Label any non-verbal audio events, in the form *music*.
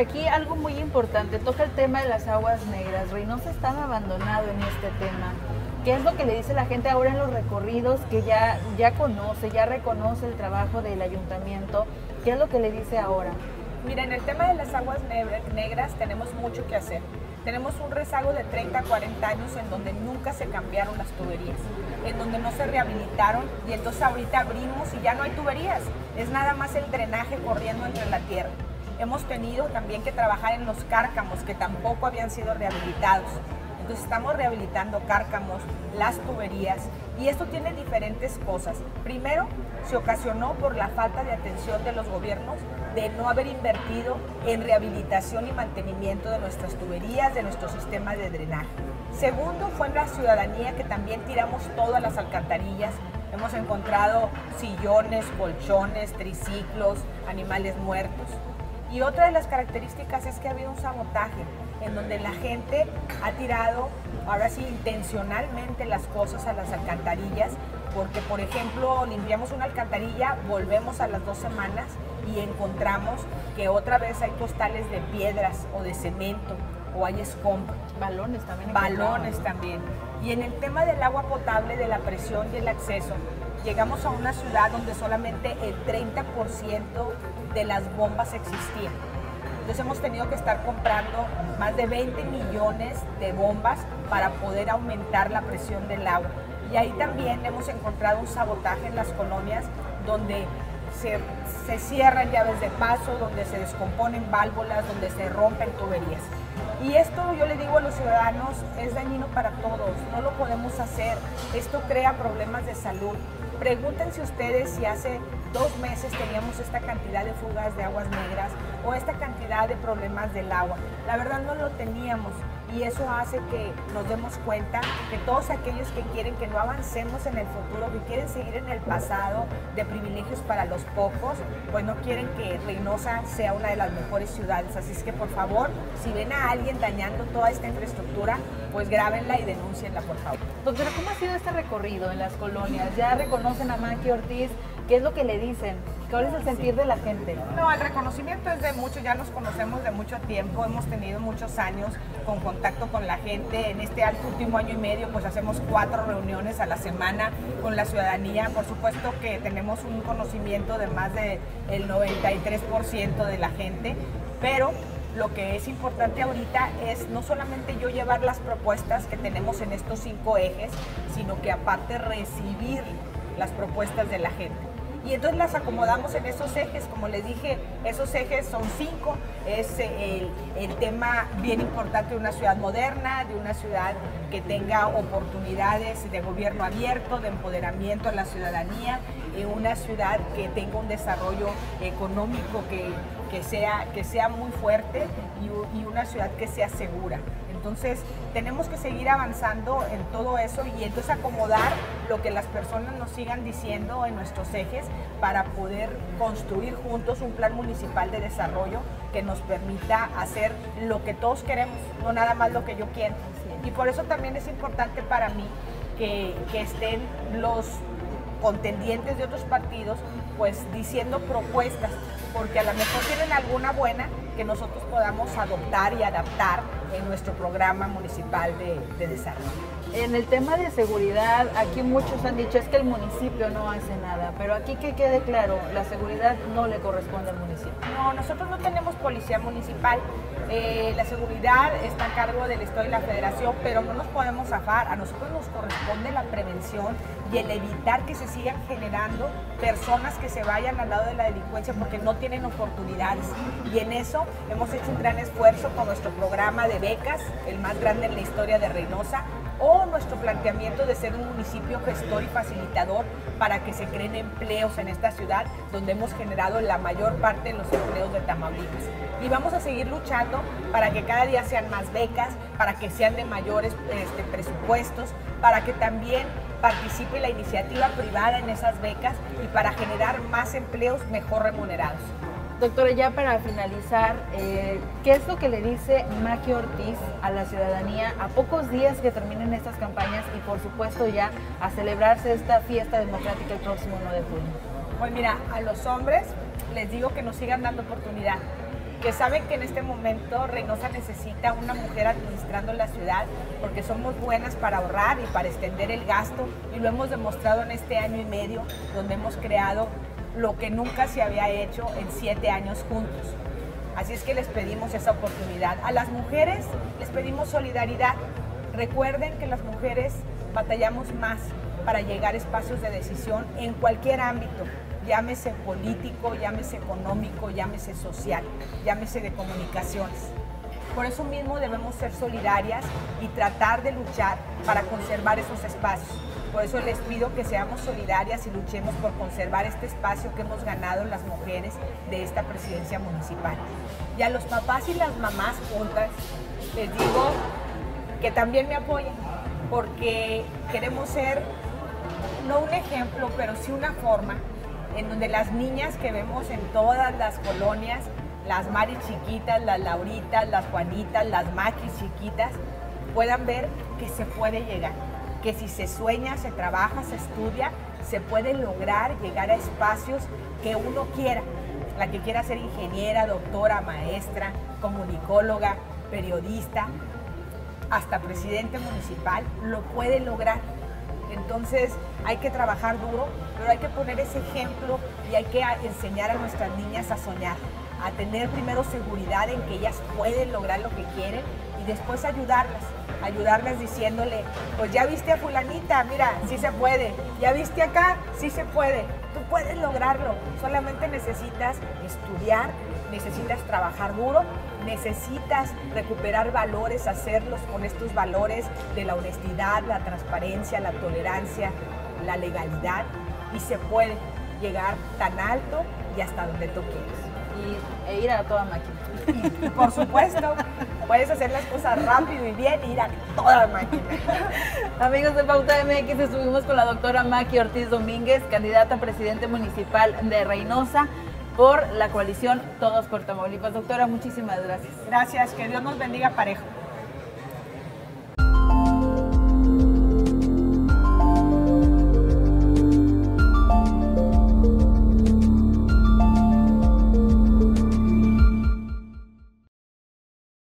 aquí algo muy importante, toca el tema de las aguas negras. Reynosa está abandonado en este tema. ¿Qué es lo que le dice la gente ahora en los recorridos que ya, ya conoce, ya reconoce el trabajo del ayuntamiento? ¿Qué es lo que le dice ahora? Mira, en el tema de las aguas negras tenemos mucho que hacer. Tenemos un rezago de 30, 40 años en donde nunca se cambiaron las tuberías, en donde no se rehabilitaron y entonces ahorita abrimos y ya no hay tuberías. Es nada más el drenaje corriendo entre la tierra. Hemos tenido también que trabajar en los cárcamos que tampoco habían sido rehabilitados. Entonces estamos rehabilitando cárcamos, las tuberías y esto tiene diferentes cosas. Primero, se ocasionó por la falta de atención de los gobiernos de no haber invertido en rehabilitación y mantenimiento de nuestras tuberías, de nuestro sistema de drenaje. Segundo, fue en la ciudadanía que también tiramos todas las alcantarillas. Hemos encontrado sillones, colchones, triciclos, animales muertos. Y otra de las características es que ha habido un sabotaje en donde la gente ha tirado, ahora sí, intencionalmente las cosas a las alcantarillas, porque por ejemplo limpiamos una alcantarilla, volvemos a las dos semanas y encontramos que otra vez hay costales de piedras o de cemento o hay escombros. Balones también. Balones también. Y en el tema del agua potable, de la presión y el acceso, llegamos a una ciudad donde solamente el 30% de las bombas existían. Entonces hemos tenido que estar comprando más de 20 millones de bombas para poder aumentar la presión del agua. Y ahí también hemos encontrado un sabotaje en las colonias donde se, se, cierran llaves de paso, donde se descomponen válvulas, donde se rompen tuberías. Y esto yo le digo a los ciudadanos, es dañino para todos, no lo podemos hacer. Esto crea problemas de salud. Pregúntense ustedes si hace dos meses teníamos esta cantidad de fugas de aguas negras o esta cantidad de problemas del agua. La verdad no lo teníamos y eso hace que nos demos cuenta que todos aquellos que quieren que no avancemos en el futuro, que quieren seguir en el pasado de privilegios para los pocos, pues no quieren que Reynosa sea una de las mejores ciudades. Así es que por favor, si ven a alguien dañando toda esta infraestructura, pues grábenla y denúncienla, por favor. Doctora, ¿cómo ha sido este recorrido en las colonias? ¿Ya reconocen a Maki Ortiz? ¿Qué es lo que le dicen? ¿Cuál es el sentir de la gente? No, el reconocimiento es de mucho, ya nos conocemos de mucho tiempo, hemos tenido muchos años con contacto con la gente. En este último año y medio, pues hacemos cuatro reuniones a la semana con la ciudadanía. Por supuesto que tenemos un conocimiento de más del 93% de la gente, pero lo que es importante ahorita es no solamente yo llevar las propuestas que tenemos en estos cinco ejes, sino que aparte recibir las propuestas de la gente y entonces las acomodamos en esos ejes, como les dije, esos ejes son cinco, es el, el, tema bien importante de una ciudad moderna, de una ciudad que tenga oportunidades de gobierno abierto, de empoderamiento a la ciudadanía, y una ciudad que tenga un desarrollo económico que, que, sea, que sea muy fuerte y una ciudad que sea segura. Entonces, tenemos que seguir avanzando en todo eso y entonces acomodar lo que las personas nos sigan diciendo en nuestros ejes para poder construir juntos un plan municipal de desarrollo que nos permita hacer lo que todos queremos, no nada más lo que yo quiero. Y por eso también es importante para mí que, que estén los contendientes de otros partidos pues diciendo propuestas, porque a lo mejor tienen alguna buena que nosotros podamos adoptar y adaptar en nuestro programa municipal de, de, desarrollo. En el tema de seguridad, aquí muchos han dicho es que el municipio no hace nada, pero aquí que quede claro, la seguridad no le corresponde al municipio. No, nosotros no tenemos policía municipal, eh, la seguridad está a cargo del Estado y la Federación, pero no nos podemos zafar, a nosotros nos corresponde la prevención y el evitar que se sigan generando personas que se vayan al lado de la delincuencia porque no tienen oportunidades. Y en eso hemos hecho un gran esfuerzo con nuestro programa de becas, el más grande en la historia de Reynosa, o nuestro planteamiento de ser un municipio gestor y facilitador para que se creen empleos en esta ciudad donde hemos generado la mayor parte de los empleos de Tamaulipas. Y vamos a seguir luchando para que cada día sean más becas, para que sean de mayores este, presupuestos, para que también participe la iniciativa privada en esas becas y para generar más empleos mejor remunerados. Doctora, ya para finalizar, eh, ¿qué es lo que le dice Maki Ortiz a la ciudadanía a pocos días que terminen estas campañas y por supuesto ya a celebrarse esta fiesta democrática el próximo 1 de junio? Pues mira, a los hombres les digo que nos sigan dando oportunidad, que saben que en este momento Reynosa necesita una mujer administrando la ciudad porque somos buenas para ahorrar y para extender el gasto y lo hemos demostrado en este año y medio donde hemos creado lo que nunca se había hecho en siete años juntos. Así es que les pedimos esa oportunidad. A las mujeres les pedimos solidaridad. Recuerden que las mujeres batallamos más para llegar a espacios de decisión en cualquier ámbito, llámese político, llámese económico, llámese social, llámese de comunicaciones. Por eso mismo debemos ser solidarias y tratar de luchar para conservar esos espacios. Por eso les pido que seamos solidarias y luchemos por conservar este espacio que hemos ganado las mujeres de esta presidencia municipal. Y a los papás y las mamás juntas les digo que también me apoyen, porque queremos ser no un ejemplo, pero sí una forma en donde las niñas que vemos en todas las colonias, las Mari chiquitas, las Lauritas, las Juanitas, las Maquis chiquitas, puedan ver que se puede llegar, que si se sueña, se trabaja, se estudia, se puede lograr llegar a espacios que uno quiera. La que quiera ser ingeniera, doctora, maestra, comunicóloga, periodista, hasta presidente municipal, lo puede lograr entonces hay que trabajar duro, pero hay que poner ese ejemplo y hay que enseñar a nuestras niñas a soñar, a tener primero seguridad en que ellas pueden lograr lo que quieren y después ayudarlas, ayudarlas diciéndole, pues ya viste a fulanita, mira, sí se puede, ya viste acá, sí se puede, tú puedes lograrlo, solamente necesitas estudiar, necesitas trabajar duro, necesitas recuperar valores, hacerlos con estos valores de la honestidad, la transparencia, la tolerancia, la legalidad y se puede llegar tan alto y hasta donde tú quieras. Y, e ir a toda máquina. Y, *laughs* por supuesto, puedes hacer las cosas rápido y bien e ir a toda máquina. *laughs* Amigos de Pauta MX, estuvimos con la doctora Maki Ortiz Domínguez, candidata a presidente municipal de Reynosa por la coalición Todos por Tamaulipas. Doctora, muchísimas gracias. Gracias, que Dios nos bendiga parejo.